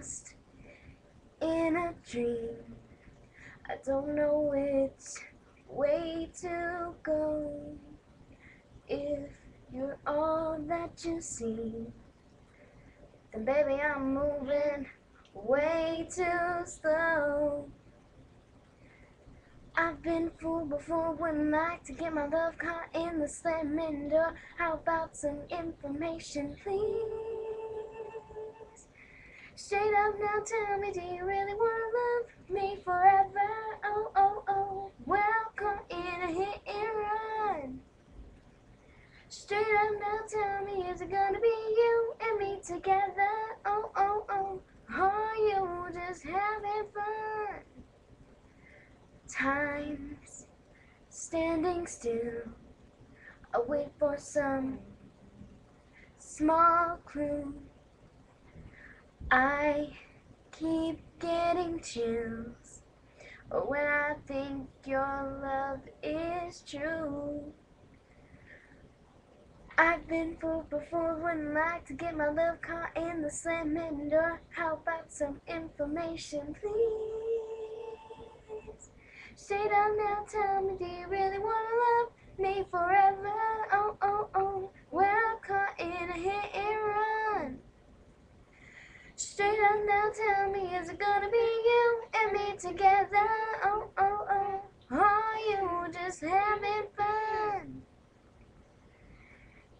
lost in a dream. I don't know which way to go. If you're all that you see, then baby I'm moving way too slow. I've been fooled before, wouldn't like to get my love caught in the slamming door. How about some information, please? Straight up now, tell me, do you really wanna love me forever? Oh, oh, oh, welcome in a hit and run. Straight up now, tell me, is it gonna be you and me together? Oh, oh, oh, are you just having fun? Time's standing still. I wait for some small clue. I keep getting chills when I think your love is true. I've been fooled before, wouldn't like to get my love caught in the slamming door. How about some information, please? Straight up now, tell me, do you really wanna love me forever? Is it gonna be you and me together? Oh, oh, oh. Are you just having fun?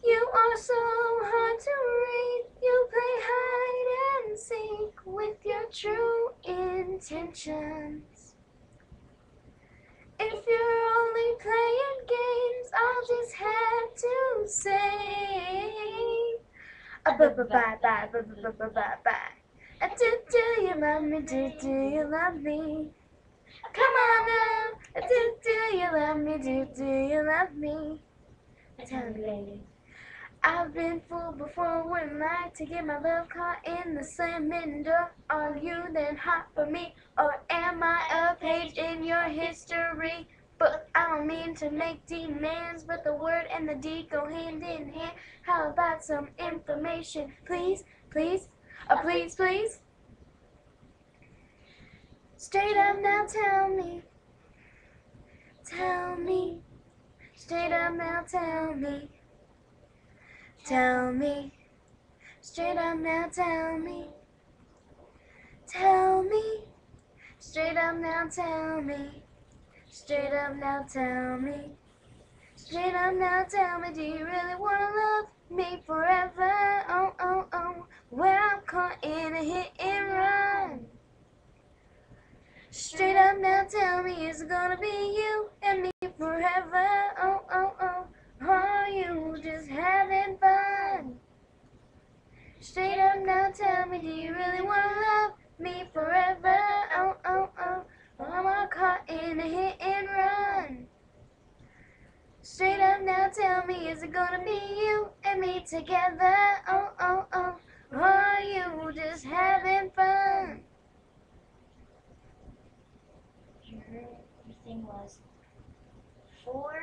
You are so hard to read. You play hide and seek with your true intentions. If you're only playing games, I'll just have to say. Bye bye bye bye bye bye bye bye love me? Do do you love me? Come on now. Do do you love me? Do do you love me? Tell me, lady. I've been fooled before, wouldn't like to get my love caught in the door. Are you then hot for me, or am I a page in your history? But I don't mean to make demands, but the word and the deed go hand in hand. How about some information, please, please, uh, please, please? Straight up now, tell me, tell me, straight up now, tell me. Tell me, straight up now, tell me. Tell me, straight up now, tell me. Straight up now, tell me. Straight up now, tell me, do you really wanna love Straight up now, tell me, is it gonna be you and me forever? Oh, oh, oh. Are you just having fun? Straight up now, tell me, do you really wanna love me forever? Oh, oh, oh, am I caught in a hit and run? Straight up now, tell me, is it gonna be you and me together? Oh, oh, oh, are you just having fun? Your, your thing was four